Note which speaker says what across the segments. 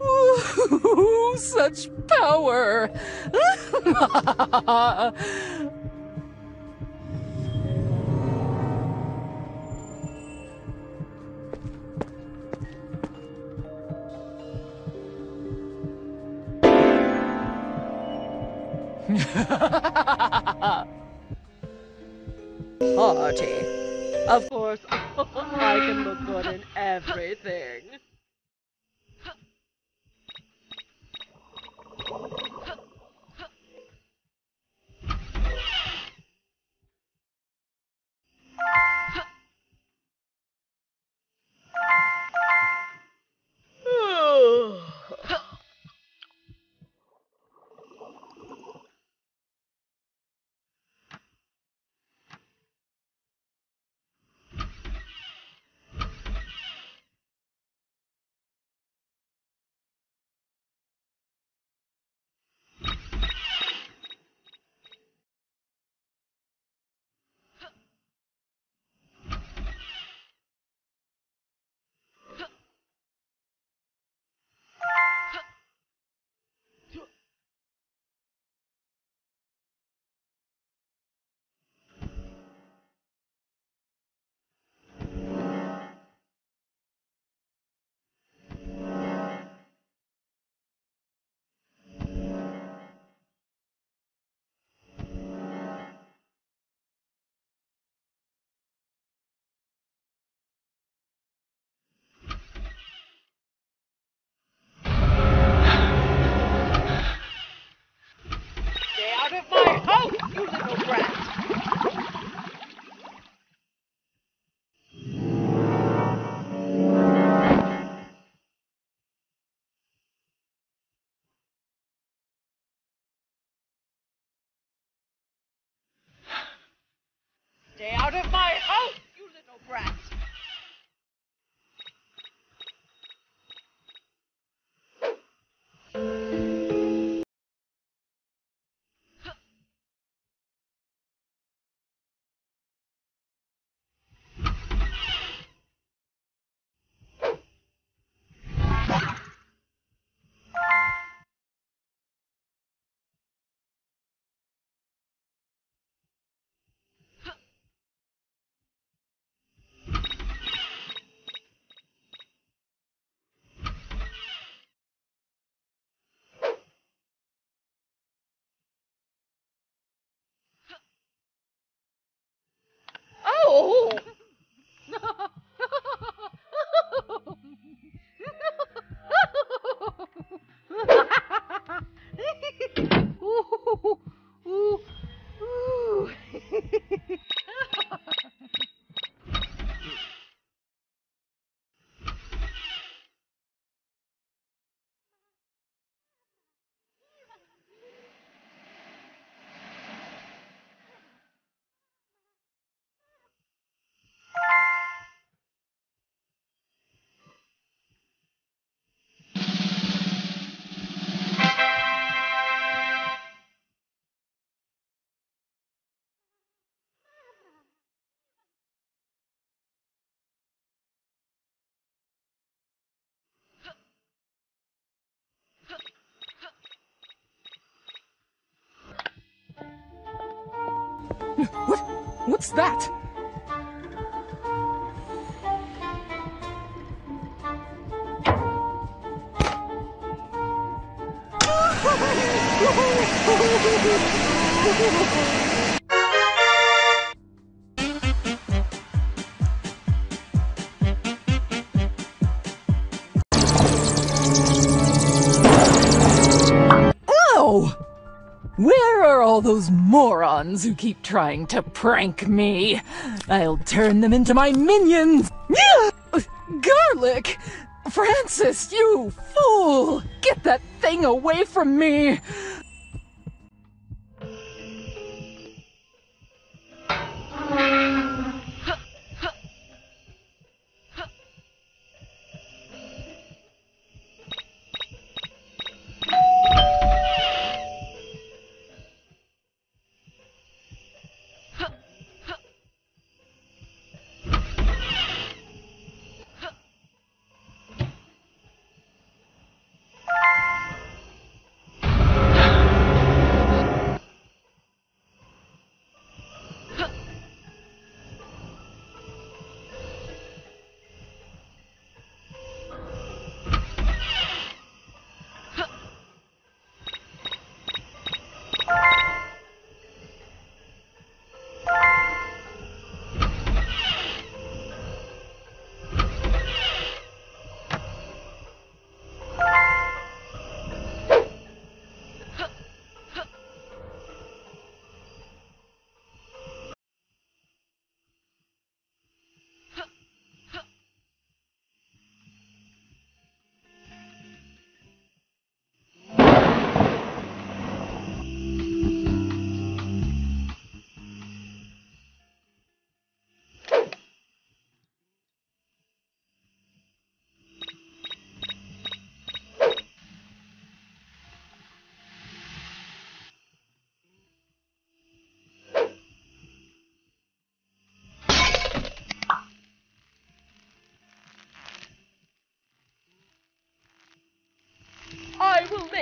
Speaker 1: Ooh, such power!
Speaker 2: Party. Course, I can look good in everything. Stay out of my house,
Speaker 1: What? What's that? all those morons who keep trying to prank me? I'll turn them into my minions! Garlic! Francis, you fool! Get that thing away from me!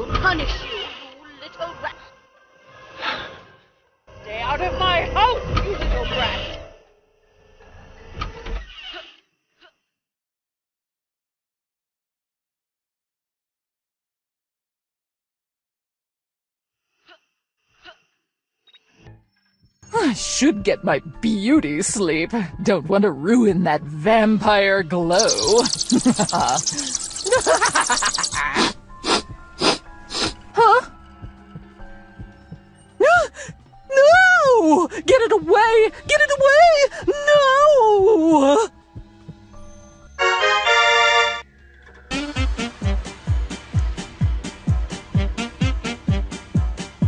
Speaker 1: Will punish you, you little rat. Stay out of my house, you little brat.
Speaker 3: I should get my beauty sleep. Don't want to ruin that vampire glow. Get it away! Get it away! No!